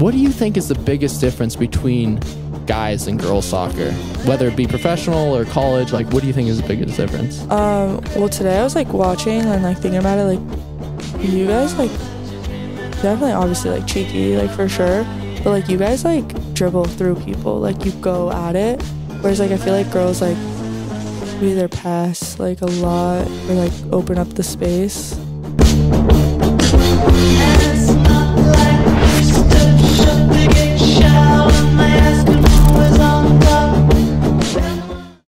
what do you think is the biggest difference between guys and girls soccer, whether it be professional or college? Like, what do you think is the biggest difference? Um, well, today I was like watching and like thinking about it. Like, you guys like definitely, obviously, like cheeky, like for sure. But like, you guys like dribble through people. Like, you go at it. Whereas like, I feel like girls like we either pass like a lot or like open up the space.